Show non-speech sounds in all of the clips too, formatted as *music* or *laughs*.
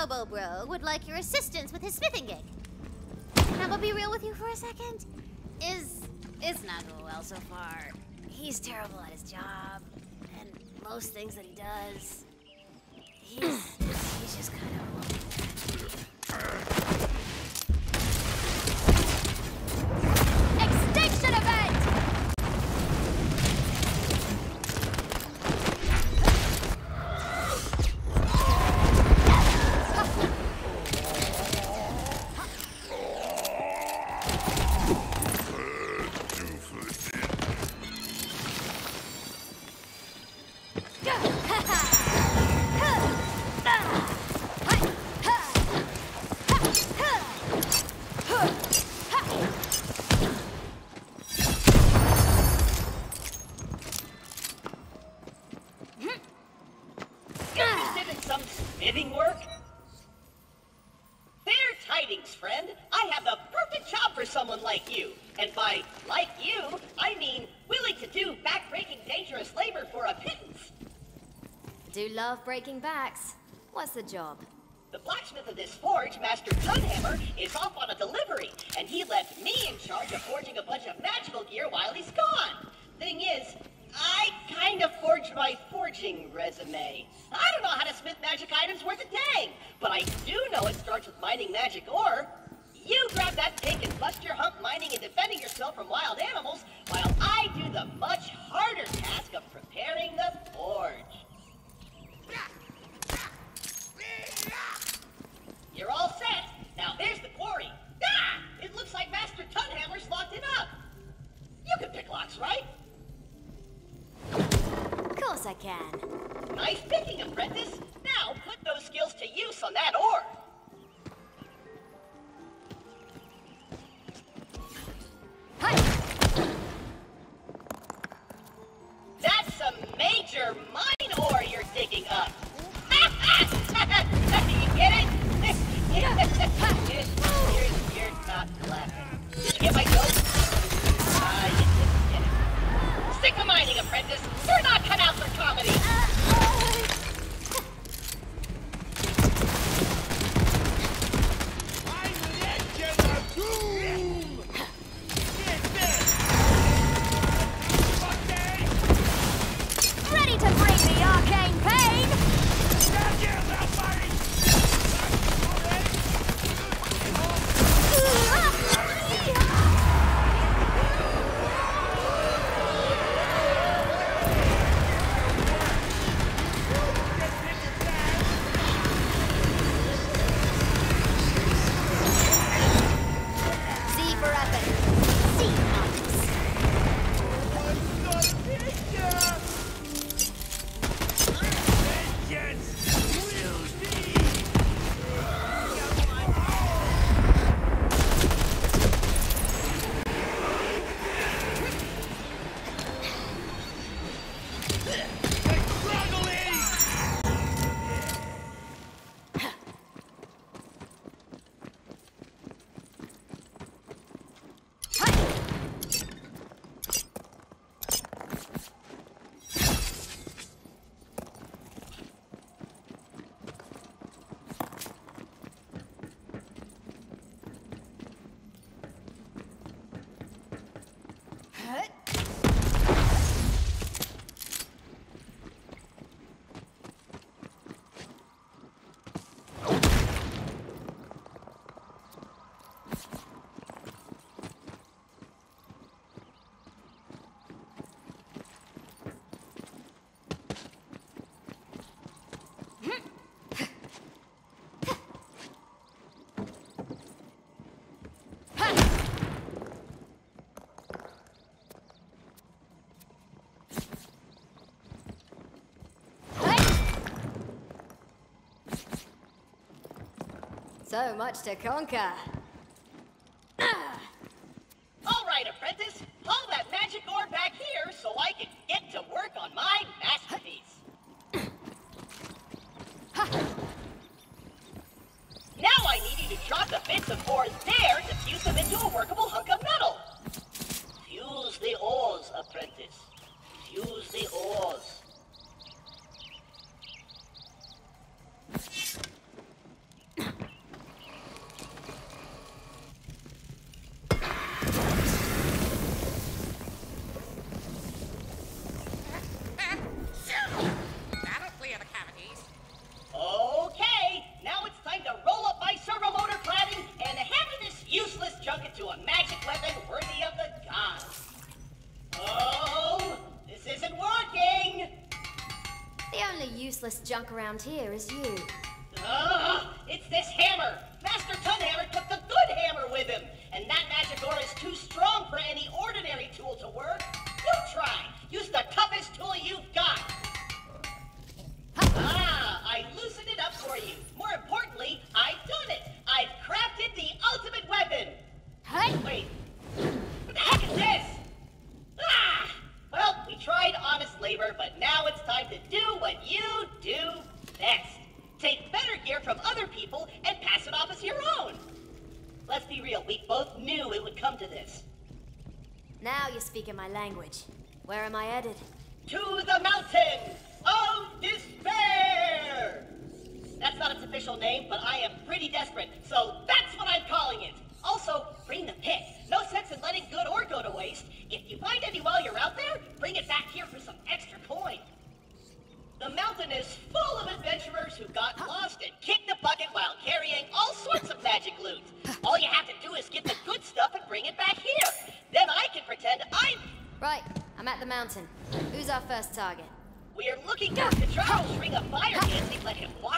Robo Bro would like your assistance with his smithing gig. Now, but be real with you for a second. Is it's not going well so far. He's terrible at his job, and most things that he does, he's he's just kind of. Smithing work? Fair tidings, friend. I have the perfect job for someone like you. And by like you, I mean willing to do backbreaking dangerous labor for a pittance. Do love breaking backs. What's the job? The blacksmith of this forge, Master Gunhammer, is off on a delivery, and he left me in charge of forging a bunch of magical gear while he's gone. Thing is, Kind of forged my forging resume. I don't know how to smith magic items worth a dang, but I do know it starts with mining magic ore. You grab that pick and bust your hump mining and defending yourself from wild animals, while I do the much harder task of preparing the forge. You're all set. Now there's the quarry. Ah! It looks like Master Tunhammer's locked it up. You can pick locks, right? Course I can. Nice picking, apprentice. So much to conquer. around here is you. Where am I headed? him.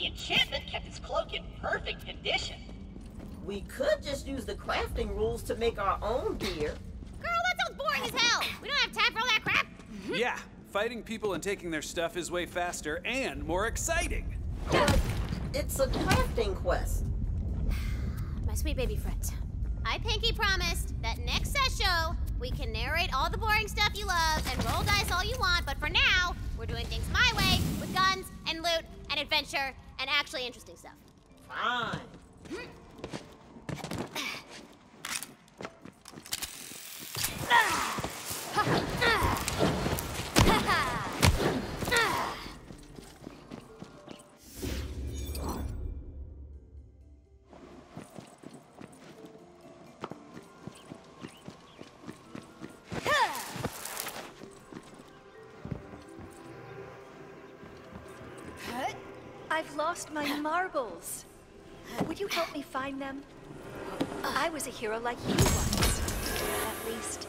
The enchantment kept his cloak in perfect condition. We could just use the crafting rules to make our own gear. Girl, that sounds boring as hell. We don't have time for all that crap. *laughs* yeah, fighting people and taking their stuff is way faster and more exciting. It's a crafting quest. *sighs* My sweet baby friend, I pinky promised that next session we can narrate all the boring stuff you love and roll dice all you want, but for now, we're doing things my way with guns and loot adventure and actually interesting stuff. Fine. Hmm. *clears throat* Ah. I've lost my marbles. Would you help me find them? I was a hero like you once. At least,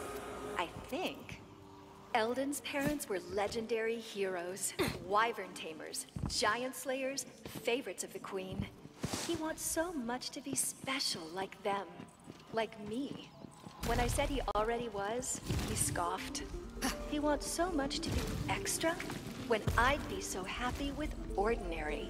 I think. Eldon's parents were legendary heroes, wyvern tamers, giant slayers, favorites of the queen. He wants so much to be special like them, like me. When I said he already was, he scoffed. He wants so much to be extra when I'd be so happy with ordinary.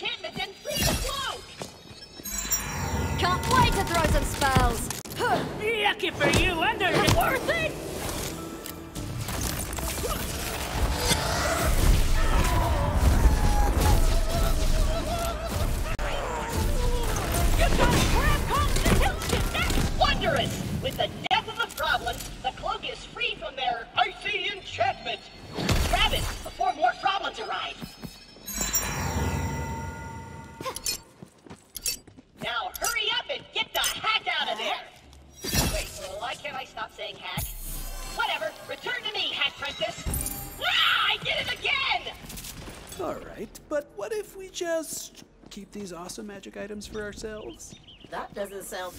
enchantment and free the cloak! Can't wait to throw some spells. Lucky for you, under it worth it! Wondrous! With the death of the problems, the cloak is free from their Now hurry up and get the hack out of there! Wait, why can't I stop saying hack? Whatever, return to me, Hack Princess! Ah, I did it again! Alright, but what if we just keep these awesome magic items for ourselves? That doesn't sound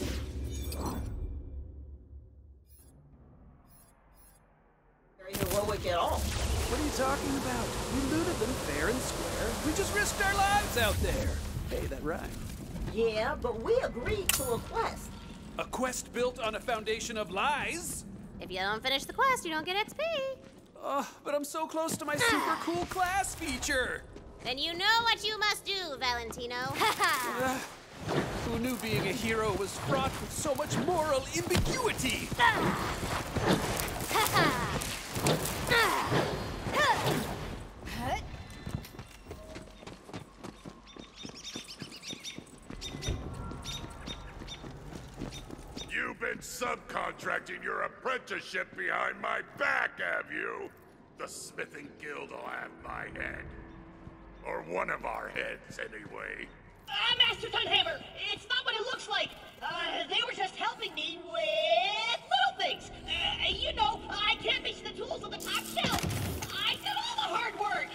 very heroic at all. What are you talking about? We looted them fair and square. We just risked our lives out there. Hey, that rhymed. Yeah, but we agreed to a quest. A quest built on a foundation of lies? If you don't finish the quest, you don't get XP. Oh, but I'm so close to my super *sighs* cool class feature. Then you know what you must do, Valentino. *laughs* Uh, who knew being a hero was fraught with so much moral ambiguity? You've been subcontracting your apprenticeship behind my back, have you? The Smithing Guild will have my head. Or one of our heads, anyway. Ah, Master Tunhammer, it's not what it looks like. Uh, they were just helping me with little things. Uh, you know, I can't reach the tools on the top shelf. I did all the hard work.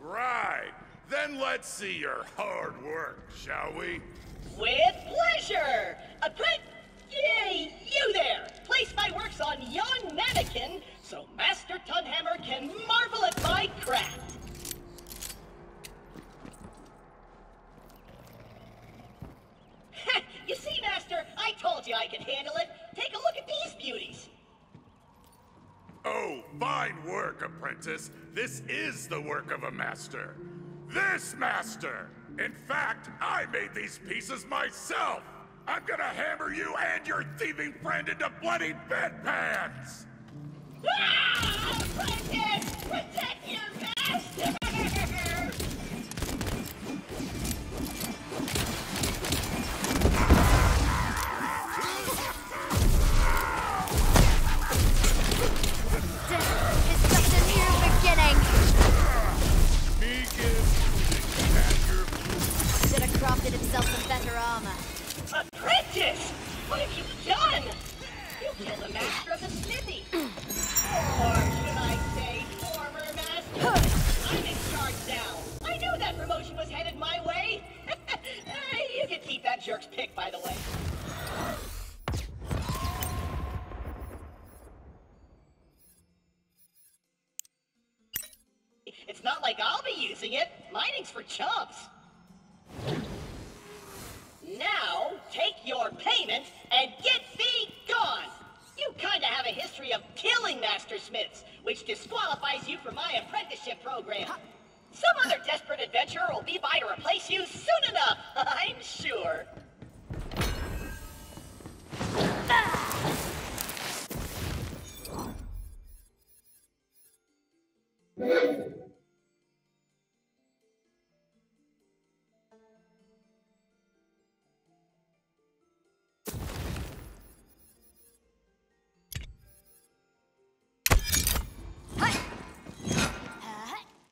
Right. Then let's see your hard work, shall we? With pleasure. Appren- Yay, you there. Place my works on yon mannequin so Master Tunhammer can marvel at my craft. you see, Master, I told you I could handle it. Take a look at these beauties. Oh, fine work, apprentice. This is the work of a master. This master! In fact, I made these pieces myself! I'm gonna hammer you and your thieving friend into bloody bedpans! Ah! Protect! Protect your crafted himself some better armor. What have you done? You killed the master of the smithy! or should I say, former master? I'm in charge now! I knew that promotion was headed my way! *laughs* you can keep that jerk's pick, by the way. It's not like I'll be using it. Mining's for chumps. you for my apprenticeship program. Some other desperate adventurer will be by to replace you soon enough, *laughs* I'm sure.